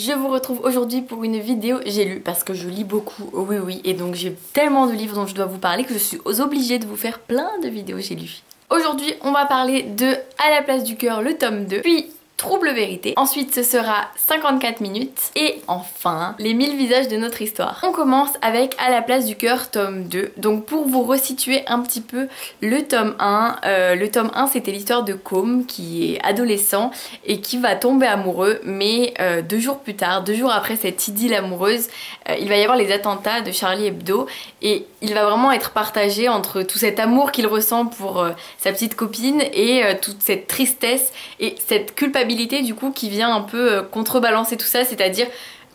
je vous retrouve aujourd'hui pour une vidéo. J'ai lu parce que je lis beaucoup, oui oui, et donc j'ai tellement de livres dont je dois vous parler que je suis obligée de vous faire plein de vidéos. J'ai lu. Aujourd'hui on va parler de À la place du cœur le tome 2, puis Trouble vérité. Ensuite ce sera 54 minutes et enfin les 1000 visages de notre histoire. On commence avec À la place du cœur tome 2. Donc pour vous resituer un petit peu le tome 1, euh, le tome 1 c'était l'histoire de Com qui est adolescent et qui va tomber amoureux mais euh, deux jours plus tard, deux jours après cette idylle amoureuse, euh, il va y avoir les attentats de Charlie Hebdo et il va vraiment être partagé entre tout cet amour qu'il ressent pour sa petite copine et toute cette tristesse et cette culpabilité du coup qui vient un peu euh, contrebalancer tout ça, c'est-à-dire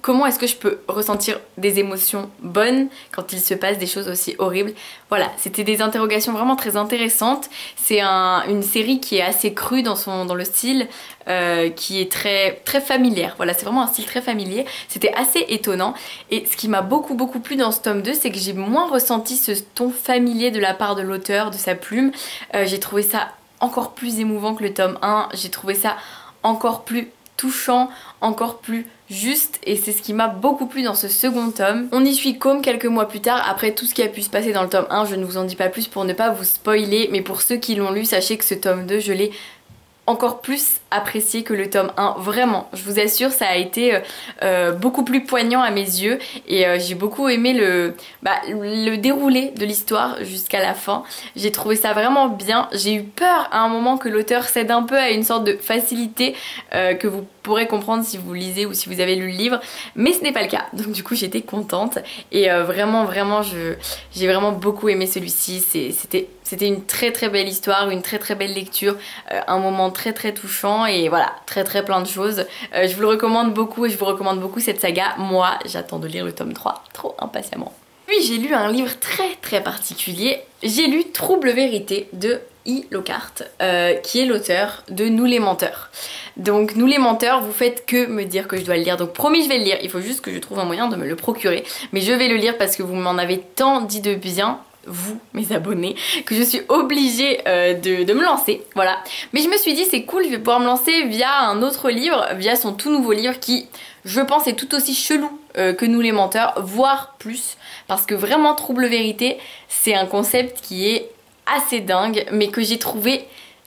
comment est-ce que je peux ressentir des émotions bonnes quand il se passe des choses aussi horribles Voilà, c'était des interrogations vraiment très intéressantes. C'est une série qui est assez crue dans, son, dans le style, euh, qui est très, très familière. Voilà, c'est vraiment un style très familier. C'était assez étonnant. Et ce qui m'a beaucoup beaucoup plu dans ce tome 2, c'est que j'ai moins ressenti ce ton familier de la part de l'auteur, de sa plume. Euh, j'ai trouvé ça encore plus émouvant que le tome 1. J'ai trouvé ça encore plus touchant, encore plus juste et c'est ce qui m'a beaucoup plu dans ce second tome. On y suit comme quelques mois plus tard après tout ce qui a pu se passer dans le tome 1, je ne vous en dis pas plus pour ne pas vous spoiler mais pour ceux qui l'ont lu sachez que ce tome 2 je l'ai encore plus apprécié que le tome 1 vraiment je vous assure ça a été euh, euh, beaucoup plus poignant à mes yeux et euh, j'ai beaucoup aimé le, bah, le déroulé de l'histoire jusqu'à la fin. J'ai trouvé ça vraiment bien. J'ai eu peur à un moment que l'auteur cède un peu à une sorte de facilité que vous pourrez comprendre si vous lisez ou si vous avez lu le livre mais ce n'est pas le cas. Donc du coup j'étais contente et vraiment vraiment j'ai vraiment beaucoup aimé celui-ci. C'était c'était une très très belle histoire, une très très belle lecture, un moment très très touchant et voilà, très très plein de choses. Euh, je vous le recommande beaucoup et je vous recommande beaucoup cette saga. Moi, j'attends de lire le tome 3 trop impatiemment. Puis j'ai lu un livre très très particulier. J'ai lu Trouble Vérité de E. Lockhart, euh, qui est l'auteur de Nous les menteurs. Donc Nous les menteurs, vous faites que me dire que je dois le lire. Donc promis, je vais le lire. Il faut juste que je trouve un moyen de me le procurer. Mais je vais le lire parce que vous m'en avez tant dit de bien vous, mes abonnés, que je suis obligée euh, de, me lancer, voilà. Mais je me suis dit c'est cool, je vais pouvoir me lancer via un autre livre, via son tout nouveau livre qui, je pense, est tout aussi chelou euh, que Nous les menteurs, voire plus, parce que vraiment Trouble Vérité, c'est un concept qui est assez dingue, mais que j'ai trouvé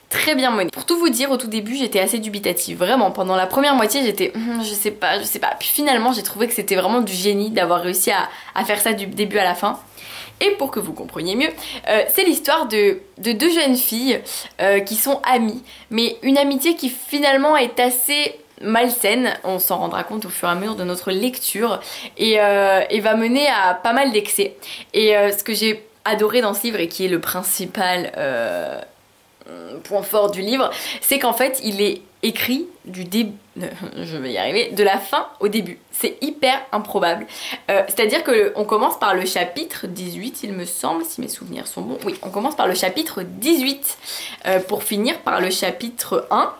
très bien mené. Pour tout vous dire, au tout début, j'étais assez dubitative. Vraiment, pendant la première moitié, j'étais hum, je sais pas, je sais pas. Puis finalement, j'ai trouvé que c'était vraiment du génie d'avoir réussi à, faire ça du début à la fin. Et pour que vous compreniez mieux, euh, c'est l'histoire de, deux jeunes filles euh, qui sont amies, mais une amitié qui finalement est assez malsaine, on s'en rendra compte au fur et à mesure de notre lecture, et, euh, va mener à pas mal d'excès. Et ce que j'ai adoré dans ce livre et qui est le principal point fort du livre, c'est qu'en fait il est écrit du début, je vais y arriver, de la fin au début. C'est hyper improbable. Euh, c'est-à-dire que on commence par le chapitre 18, il me semble, si mes souvenirs sont bons. Oui, on commence par le chapitre 18 euh, pour finir par le chapitre 1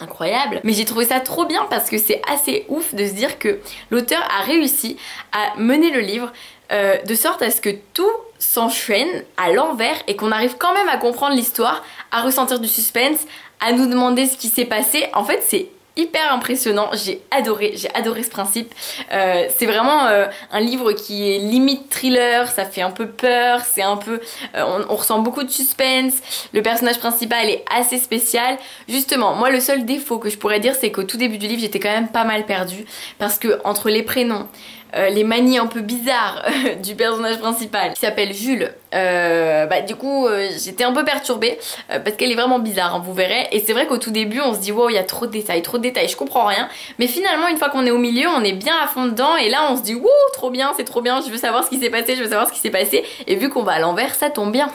incroyable. Mais j'ai trouvé ça trop bien parce que c'est assez ouf de se dire que l'auteur a réussi à mener le livre euh, de sorte à ce que tout s'enchaîne à l'envers et qu'on arrive quand même à comprendre l'histoire, à ressentir du suspense, à nous demander ce qui s'est passé. En fait, c'est hyper impressionnant, j'ai adoré, j'ai adoré ce principe. Euh, c'est vraiment euh, un livre qui est limite thriller, ça fait un peu peur, c'est un peu, euh, on, ressent beaucoup de suspense. Le personnage principal est assez spécial. Justement, moi le seul défaut que je pourrais dire, c'est qu'au tout début du livre, j'étais quand même pas mal perdue parce que entre les prénoms, euh, les manies un peu bizarres du personnage principal qui s'appelle Jules. Euh, bah, du coup, j'étais un peu perturbée parce qu'elle est vraiment bizarre, hein, vous verrez. Et c'est vrai qu'au tout début, on se dit wow, il y a trop de détails, trop de détails, je comprends rien. Mais finalement, une fois qu'on est au milieu, on est bien à fond dedans et là, on se dit wow, trop bien, c'est trop bien, je veux savoir ce qui s'est passé, je veux savoir ce qui s'est passé. Et vu qu'on va à l'envers, ça tombe bien.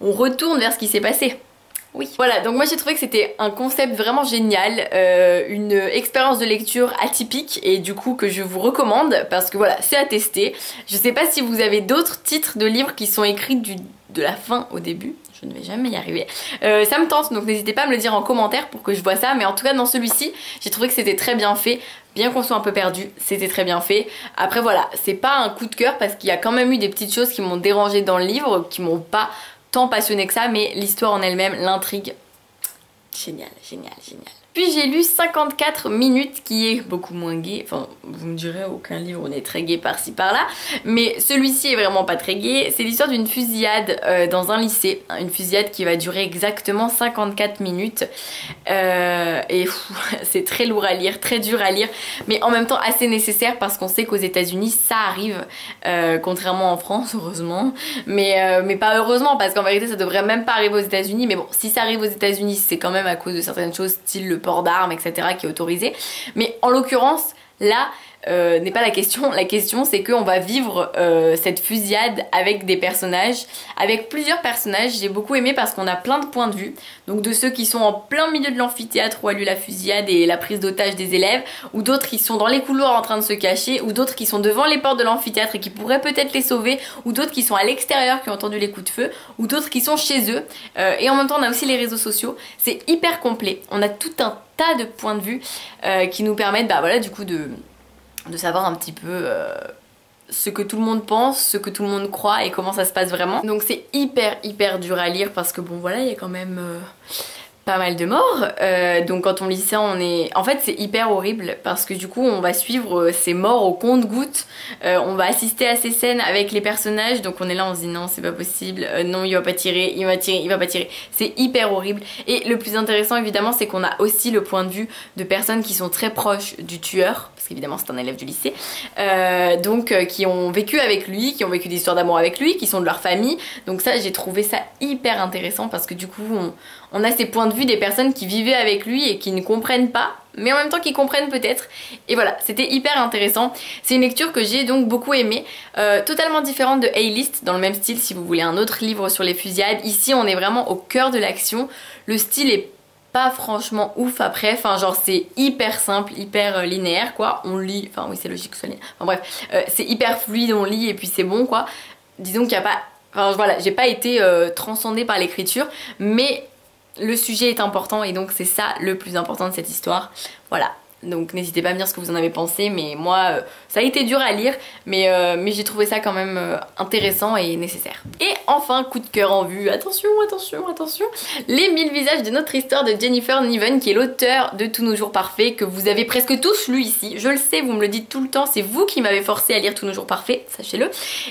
On retourne vers ce qui s'est passé. Oui. Voilà, donc moi j'ai trouvé que c'était un concept vraiment génial, euh, une expérience de lecture atypique et du coup que je vous recommande parce que voilà, c'est à tester. Je sais pas si vous avez d'autres titres de livres qui sont écrits du, de la fin au début, je ne vais jamais y arriver. Euh, ça me tente, donc n'hésitez pas à me le dire en commentaire pour que je vois ça, mais en tout cas dans celui-ci, j'ai trouvé que c'était très bien fait. Bien qu'on soit un peu perdu, c'était très bien fait. Après voilà, c'est pas un coup de cœur parce qu'il y a quand même eu des petites choses qui m'ont dérangé dans le livre, qui m'ont pas tant passionné que ça, mais l'histoire en elle-même, l'intrigue, génial, génial, génial. Puis j'ai lu 54 minutes qui est beaucoup moins gai. Enfin, vous me direz, aucun livre n'est très gai par-ci par-là. Mais celui-ci est vraiment pas très gai. C'est l'histoire d'une fusillade euh, dans un lycée. Une fusillade qui va durer exactement 54 minutes. Euh, et c'est très lourd à lire, très dur à lire. Mais en même temps assez nécessaire parce qu'on sait qu'aux États-Unis ça arrive. Euh, contrairement en France, heureusement. Mais, mais pas heureusement parce qu'en vérité ça devrait même pas arriver aux États-Unis. Mais bon, si ça arrive aux États-Unis, c'est quand même à cause de certaines choses, style le port d'armes, etc., qui est autorisé. Mais en l'occurrence, là, euh, n'est pas la question. La question c'est qu'on va vivre euh, cette fusillade avec des personnages, avec plusieurs personnages. J'ai beaucoup aimé parce qu'on a plein de points de vue. Donc de ceux qui sont en plein milieu de l'amphithéâtre où a lieu la fusillade et la prise d'otage des élèves, ou d'autres qui sont dans les couloirs en train de se cacher, ou d'autres qui sont devant les portes de l'amphithéâtre et qui pourraient peut-être les sauver, ou d'autres qui sont à l'extérieur qui ont entendu les coups de feu, ou d'autres qui sont chez eux. Euh, et en même temps on a aussi les réseaux sociaux. C'est hyper complet. On a tout un tas de points de vue qui nous permettent bah voilà du coup de de savoir un petit peu euh, ce que tout le monde pense, ce que tout le monde croit et comment ça se passe vraiment. Donc c'est hyper hyper dur à lire parce que bon voilà il y a quand même... Euh, pas mal de morts. Euh, donc quand on lit ça, on est... En fait, c'est hyper horrible parce que du coup, on va suivre euh, ces morts au compte-gouttes. Euh, on va assister à ces scènes avec les personnages. Donc on est là, on se dit non, c'est pas possible. non, il va pas tirer, il va tirer, il va pas tirer. C'est hyper horrible. Et le plus intéressant, évidemment, c'est qu'on a aussi le point de vue de personnes qui sont très proches du tueur. Parce qu'évidemment, c'est un élève du lycée. donc qui ont vécu avec lui, qui ont vécu des histoires d'amour avec lui, qui sont de leur famille. Donc ça, j'ai trouvé ça hyper intéressant parce que du coup, on, a ces points de vue des personnes qui vivaient avec lui et qui ne comprennent pas, mais en même temps qui comprennent peut-être. Et voilà, c'était hyper intéressant. C'est une lecture que j'ai donc beaucoup aimée, euh, totalement différente de A-List, dans le même style si vous voulez un autre livre sur les fusillades. Ici, on est vraiment au cœur de l'action. Le style est pas franchement ouf après, enfin genre c'est hyper simple, hyper euh, linéaire quoi, on lit, enfin oui c'est logique que ce soit linéaire, enfin bref, euh, c'est hyper fluide, on lit et puis c'est bon quoi. Disons qu'il n'y a pas, enfin voilà, j'ai pas été transcendée par l'écriture, mais le sujet est important et donc c'est ça le plus important de cette histoire. Voilà, donc n'hésitez pas à me dire ce que vous en avez pensé, mais moi euh, ça a été dur à lire, mais, euh, j'ai trouvé ça quand même euh, intéressant et nécessaire. Et enfin, coup de cœur en vue, attention, attention, attention, Les 1000 visages de notre histoire de Jennifer Niven, qui est l'auteur de Tous nos jours parfaits, que vous avez presque tous lu ici. Je le sais, vous me le dites tout le temps, c'est vous qui m'avez forcé à lire Tous nos jours parfaits, sachez-le.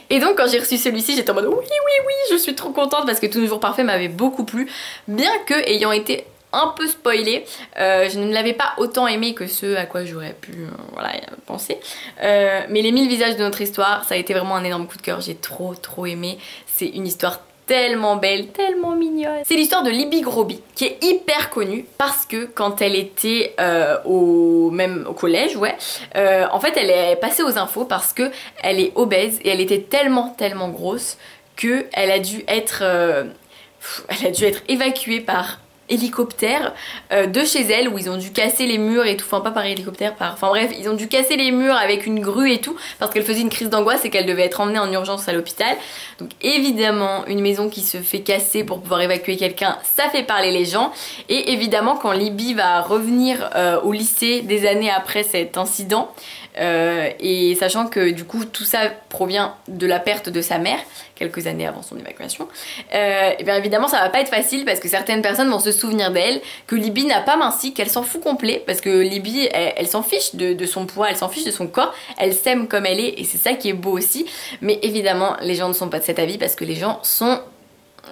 Et donc quand j'ai reçu celui-ci, j'étais en mode oui, oui, oui, je suis trop contente parce que Tous nos jours parfaits m'avait beaucoup plu, bien que ayant été un peu spoilé. Euh, je ne l'avais pas autant aimé que ce à quoi j'aurais pu euh, penser. Euh, mais les mille visages de notre histoire, ça a été vraiment un énorme coup de cœur. J'ai trop trop aimé. C'est une histoire tellement belle, tellement mignonne. C'est l'histoire de Libby Groby, qui est hyper connue parce que quand elle était au même au collège, ouais, en fait elle est passée aux infos parce que elle est obèse et elle était tellement tellement grosse que elle a dû être elle a dû être évacuée par hélicoptère euh, de chez elle où ils ont dû casser les murs et tout, enfin pas par hélicoptère, par... enfin bref, ils ont dû casser les murs avec une grue et tout parce qu'elle faisait une crise d'angoisse et qu'elle devait être emmenée en urgence à l'hôpital. Donc évidemment, une maison qui se fait casser pour pouvoir évacuer quelqu'un, ça fait parler les gens. Et évidemment, quand Libby va revenir euh, au lycée des années après cet incident, euh, et sachant que du coup tout ça provient de la perte de sa mère quelques années avant son évacuation, euh, et bien évidemment ça va pas être facile parce que certaines personnes vont se souvenir d'elle, que Libby n'a pas minci, qu'elle s'en fout complet parce que Libby elle, s'en fiche de, son poids, elle s'en fiche de son corps, elle s'aime comme elle est et c'est ça qui est beau aussi, mais évidemment les gens ne sont pas de cet avis parce que les gens sont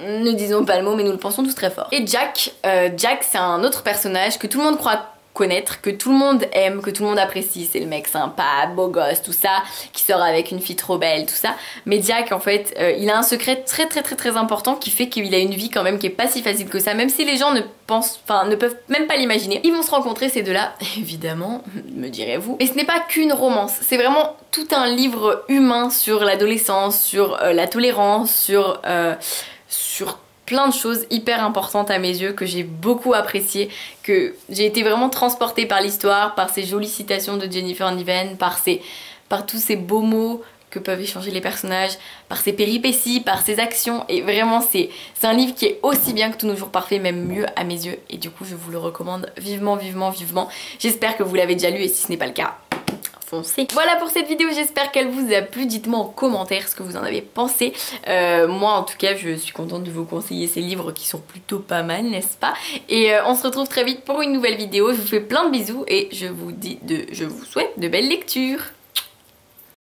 ne disons pas le mot mais nous le pensons tous très fort. Et Jack, euh, Jack c'est un autre personnage que tout le monde croit que tout le monde aime, que tout le monde apprécie. C'est le mec sympa, beau gosse, tout ça, qui sort avec une fille trop belle, tout ça. Mais Jack, en fait, euh, il a un secret très très très très important qui fait qu'il a une vie quand même qui est pas si facile que ça, même si les gens ne pensent, enfin ne peuvent même pas l'imaginer. Ils vont se rencontrer ces deux-là, évidemment, me direz-vous. Et ce n'est pas qu'une romance, c'est vraiment tout un livre humain sur l'adolescence, sur euh, la tolérance, sur euh, sur plein de choses hyper importantes à mes yeux que j'ai beaucoup appréciées, que j'ai été vraiment transportée par l'histoire, par ces jolies citations de Jennifer Niven, par, tous ces beaux mots que peuvent échanger les personnages, par ses péripéties, par ses actions. Et vraiment, c'est un livre qui est aussi bien que Tous nos jours parfaits, même mieux à mes yeux. Et du coup, je vous le recommande vivement, vivement, vivement. J'espère que vous l'avez déjà lu et si ce n'est pas le cas, Voilà pour cette vidéo, j'espère qu'elle vous a plu. Dites-moi en commentaire ce que vous en avez pensé. Euh, moi en tout cas, je suis contente de vous conseiller ces livres qui sont plutôt pas mal, n'est-ce pas? Et euh, on se retrouve très vite pour une nouvelle vidéo. Je vous fais plein de bisous et je vous dis de, je vous souhaite de belles lectures.